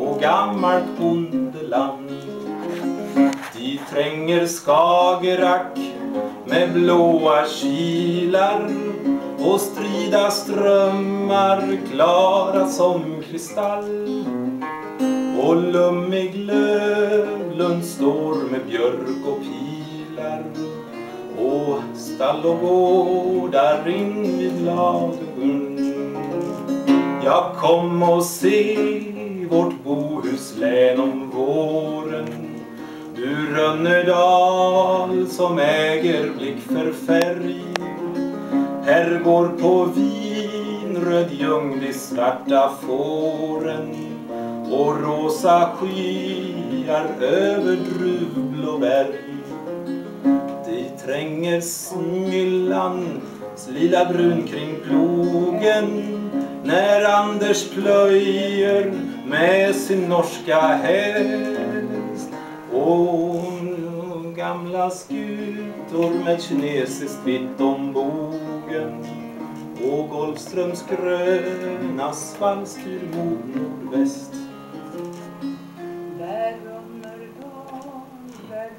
och gammalt bondeland. Dit tränger Skagerrak med blåa kilar och strida strömmar klara som kristall. Och lummig Lövlund står med björk och pilar och stall och gårdar invid ladugården. Ja, kom och se vårt Bohuslän om våren. Du Rönnedal som äger blick för färg. Här går på vinröd ljung de svarta fåren. Och rosa skyar över druvblå berg. Dit tränger Smyllans lila brun kring plogen när Anders plöjer med sin norska häst och gamla skutor med kinesiskt vitt om bogen och Golfströms gröna svallstyr mot nordväst. Där under Daniel